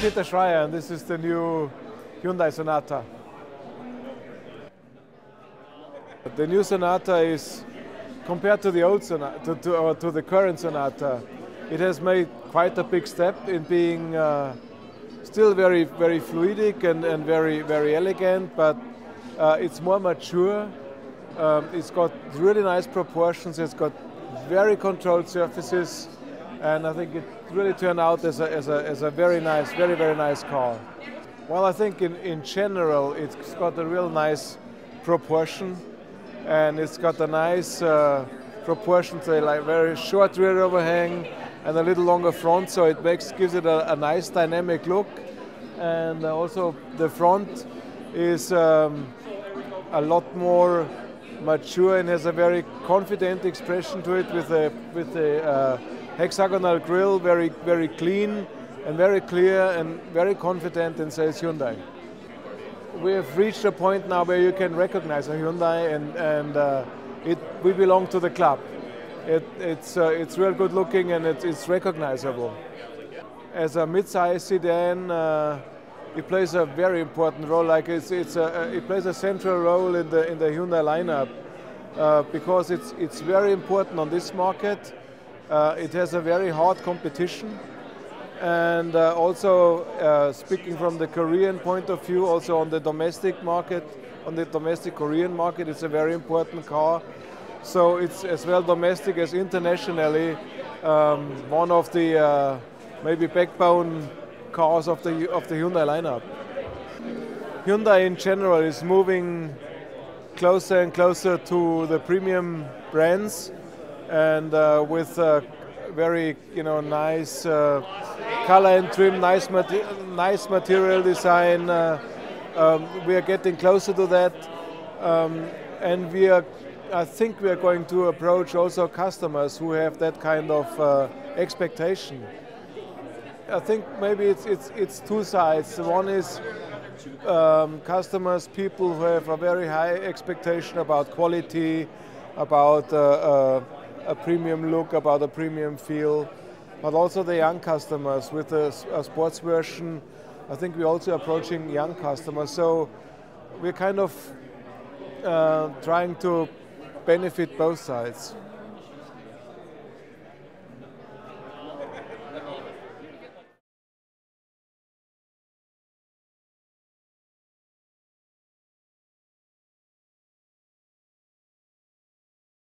Peter Schreyer and this is the new Hyundai Sonata. The new Sonata is, compared to the old Sonata, to, to, or to the current Sonata, it has made quite a big step in being uh, still very, very fluidic and, and very, very elegant, but uh, it's more mature. Um, it's got really nice proportions. It's got very controlled surfaces, and I think it really turned out as a, as a, as a very nice, very, very nice car. Well, I think in, in general it's got a real nice proportion, and it's got a nice uh, proportion to like very short rear overhang, and a little longer front, so it makes gives it a, a nice dynamic look. And also the front is um, a lot more mature and has a very confident expression to it with a with a uh, hexagonal grille, very very clean and very clear and very confident and says Hyundai. We have reached a point now where you can recognize a Hyundai and and uh, it we belong to the club it, it's, uh, it's real good looking and it, it's recognizable. As a mid-size sedan, uh, it plays a very important role. Like it's, it's a, it plays a central role in the in the Hyundai lineup uh, because it's it's very important on this market. Uh, it has a very hard competition, and uh, also uh, speaking from the Korean point of view, also on the domestic market, on the domestic Korean market, it's a very important car. So it's as well domestic as internationally um, one of the uh, maybe backbone cars of the of the Hyundai lineup. Hyundai in general is moving closer and closer to the premium brands, and uh, with uh, very you know nice uh, color and trim, nice nice material design. Uh, um, we are getting closer to that, um, and we are I think we are going to approach also customers who have that kind of uh, expectation. I think maybe it's, it's, it's two sides. One is um, customers, people who have a very high expectation about quality, about uh, uh, a premium look, about a premium feel, but also the young customers with a, a sports version. I think we're also approaching young customers. So we're kind of uh, trying to benefit both sides.